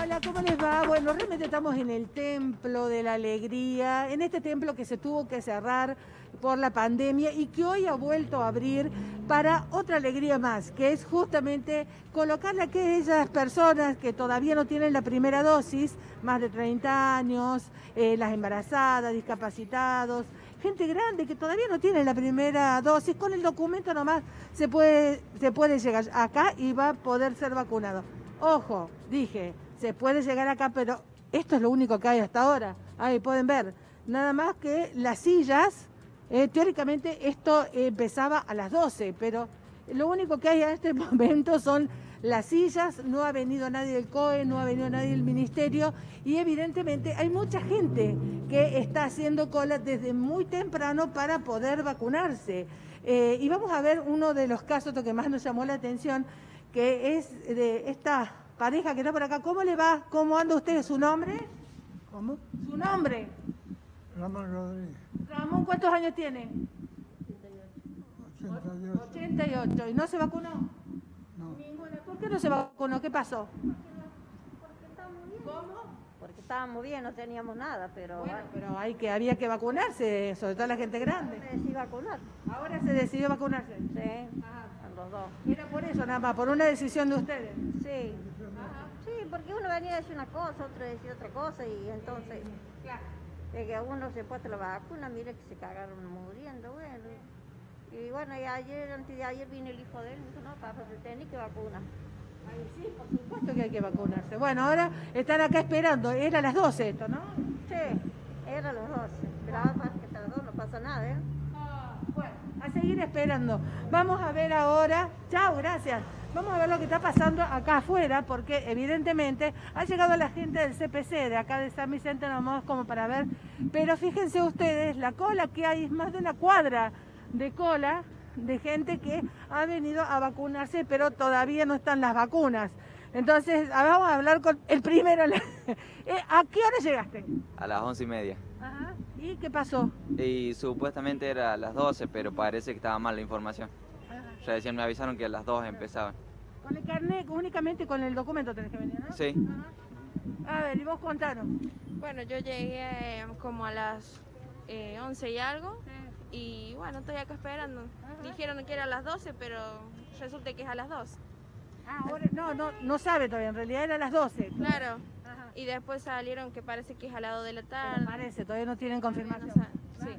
Hola, ¿cómo les va? Bueno, realmente estamos en el templo de la alegría, en este templo que se tuvo que cerrar por la pandemia y que hoy ha vuelto a abrir para otra alegría más, que es justamente colocar a aquellas personas que todavía no tienen la primera dosis, más de 30 años, eh, las embarazadas, discapacitados, gente grande que todavía no tiene la primera dosis, con el documento nomás se puede, se puede llegar acá y va a poder ser vacunado. Ojo, dije, se puede llegar acá, pero esto es lo único que hay hasta ahora. Ahí pueden ver, nada más que las sillas, eh, teóricamente esto empezaba a las 12, pero lo único que hay en este momento son las sillas, no ha venido nadie del COE, no ha venido nadie del Ministerio y evidentemente hay mucha gente que está haciendo cola desde muy temprano para poder vacunarse. Eh, y vamos a ver uno de los casos que más nos llamó la atención, que es de esta pareja que está por acá. ¿Cómo le va? ¿Cómo anda usted? ¿Su nombre? ¿Cómo? ¿Su nombre? Ramón Rodríguez, Ramón, ¿cuántos años tiene? 88. 88. ¿Y no se vacunó? No, Ninguna. ¿Por qué no se vacunó? ¿Qué pasó? Porque estábamos bien, no teníamos nada, pero Bueno, pero hay que, había que vacunarse, sobre todo la gente grande. me decidí vacunar. Ahora se decidió vacunarse. Sí, Ajá. a los dos. Era por eso nada más, por una decisión de ustedes. Sí. Sí, porque uno venía a decir una cosa, otro decía otra cosa y entonces, Claro. de que a uno se puso la vacuna, mire que se cagaron muriendo, bueno. Y bueno, y ayer, antes de ayer vino el hijo de él y dijo, no, papá, te tenés que vacunar. Sí, por supuesto que hay que vacunarse. Bueno, ahora están acá esperando. Era a las 12 esto, ¿no? Sí, era a los 12. Pero ahora que las 2 no pasa nada, ¿eh? Bueno, a seguir esperando. Vamos a ver ahora. Chao, gracias. Vamos a ver lo que está pasando acá afuera, porque evidentemente ha llegado la gente del CPC, de acá de San Vicente nomás, como para ver. Pero fíjense ustedes, la cola que hay es más de una cuadra de cola de gente que ha venido a vacunarse, pero todavía no están las vacunas. Entonces, vamos a hablar con el primero. Eh, ¿A qué hora llegaste? A las once y media. Ajá. ¿Y qué pasó? Y supuestamente era a las 12, pero parece que estaba mal la información. Ya decían, me avisaron que a las 2 empezaban. Con el carnet, únicamente con el documento tenés que venir, ¿no? Sí. Ajá. A ver, y vos contanos. Bueno, yo llegué eh, como a las eh, 11 y algo y bueno, estoy acá esperando. Dijeron que era a las 12, pero resulta que es a las 2. Ah, ahora, no, no, no sabe todavía, en realidad era a las 12. Claro. Ajá. Y después salieron que parece que es a las 2 de la Pero tarde. parece, todavía no tienen confirmación. No sí.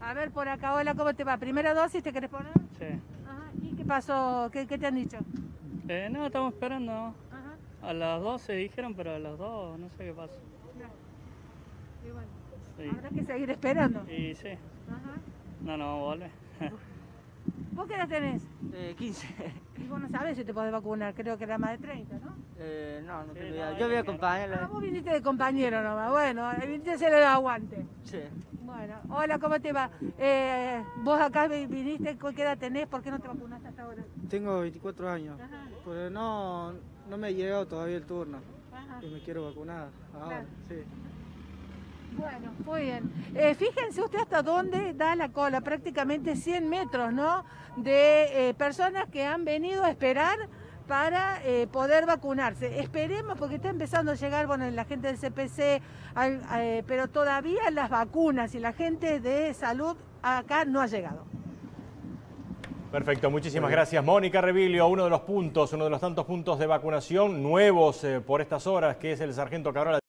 A ver, por acá, hola, ¿cómo te va? ¿Primera dosis te querés poner? Sí. Ajá. ¿Y qué pasó? ¿Qué, qué te han dicho? Eh, no, estamos esperando. Ajá. A las 12 dijeron, pero a las 2 no sé qué pasa. Y bueno, Sí. habrá que seguir esperando. Y sí, Ajá. no, no, vuelve. ¿Vos qué edad tenés? Eh, 15. Y vos no sabés si te podés vacunar, creo que era más de 30, ¿no? Eh, no, no Sí, tengo idea. Yo voy a mirar. Ah, acompañarla. vos viniste de compañero nomás, bueno, viniste a hacer el aguante. Sí. Bueno, hola, ¿cómo te va? Eh, vos acá vi- viniste, ¿qué edad tenés? ¿Por qué no te vacunaste hasta ahora? Tengo 24 años, Ajá, pero no, no me ha llegado todavía el turno ajá. y me quiero vacunar ahora, Claro. sí. Bueno, muy bien. Eh, fíjense usted hasta dónde da la cola, prácticamente 100 metros, ¿no? De eh, personas que han venido a esperar para eh, poder vacunarse. Esperemos porque está empezando a llegar, bueno, la gente del CPC, al- eh, pero todavía las vacunas y la gente de salud acá no ha llegado. Perfecto, muchísimas gracias. Mónica Revilio, uno de los puntos, uno de los tantos puntos de vacunación nuevos eh, por estas horas, que es el Sargento Cabral.